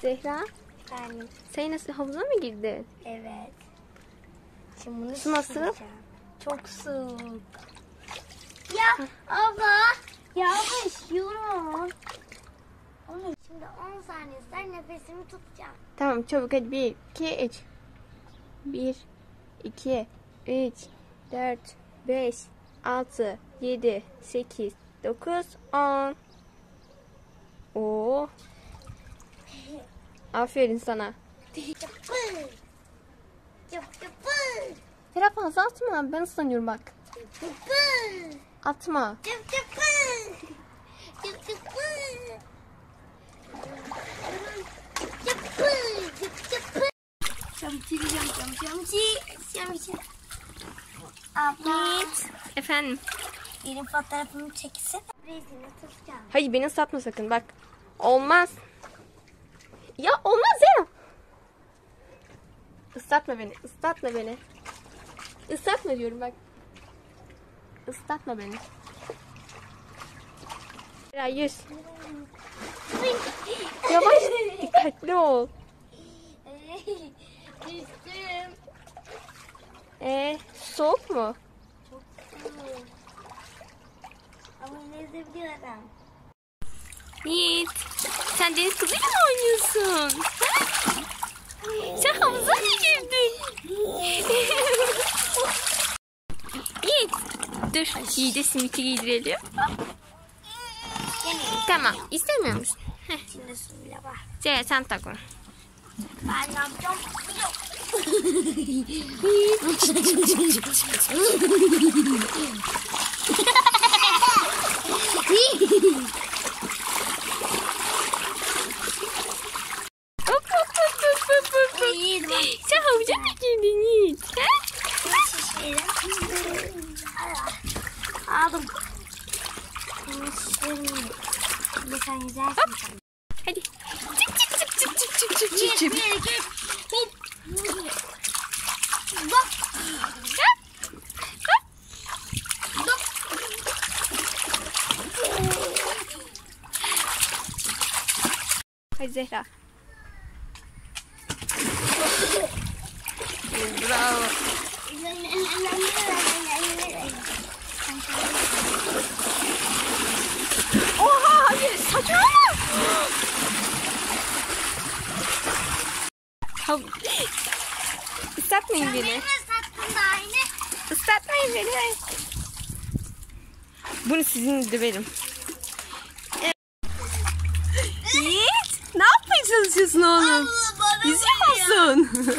Zehra Yani sen nasıl havuza mı girdin? evet. Şimdi bunu Su nasıl? Çok soğuk. Ya abla. Ya abla üşüyorum. Onu şimdi 10 saniye sen nefesimi tutacağım. Tamam çabuk hadi 1, 2, 3. 1, 2, 3, 4, 5, 6, 7, 8, 9, 10. Oo. Aferin sana. Serap fazla atma ben ıslanıyorum bak. Atma. Abla. Efendim. Benim fotoğrafımı çeksene. Rezini tutacağım. Hayır beni ıslatma sakın bak. Olmaz. Ya olmaz Zehra. Islatma beni. ıslatma beni. Islatma diyorum bak. Islatma beni. Zehra yüz. Yavaş dikkatli ol. Düştüm. Ee, soğuk mu? Çok soğuk. Ama yüzebiliyorum. Yiğit. Sen deniz kızıyla mı oynuyorsun? Sen havuza mı girdin? Yiğit. Dur. Yiğit'e simiti giydirelim. Tamam. İstemiyor musun? İçinde. Zehra sen tak. Ben ne yapacağım hop hop hop hop hop, hop. İyi, tamam. Sen havuza mı girdin Yiğit? Ha? Şişelim. Aldım. Sen yüzersin sen. Hadi. Çık çık çık çık çık çık çık çık çık. bir, iki, hop. Bak. Bak. Hadi Zehra. Islatmayın beni. Islatmayın beni. Bunu sizin döverim. Yiğit ne yapmaya çalışıyorsun oğlum? Yüzüyor musun?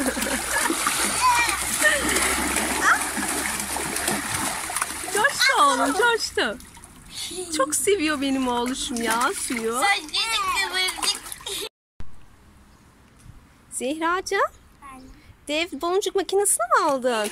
coştu oğlum coştu. Çok seviyor benim oğluşum ya suyu. Zehracı? Dev boncuk makinesini mi aldın? Evet.